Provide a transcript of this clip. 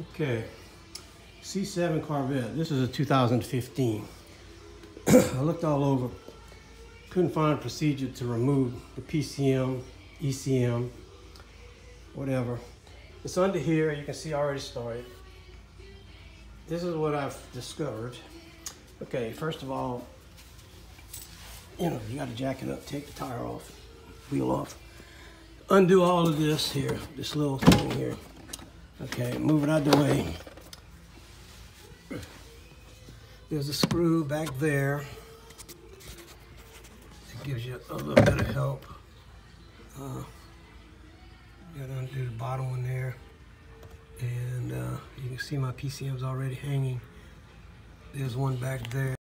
Okay, C7 Corvette. This is a 2015. I looked all over, couldn't find a procedure to remove the PCM, ECM, whatever. It's under here. You can see I already started. This is what I've discovered. Okay, first of all, you know, you got to jack it up, take the tire off, wheel off. Undo all of this here, this little thing here. Okay, move it out of the way. There's a screw back there. It gives you a little bit of help. Uh, you gotta undo the bottom one there. And uh, you can see my PCM's already hanging. There's one back there.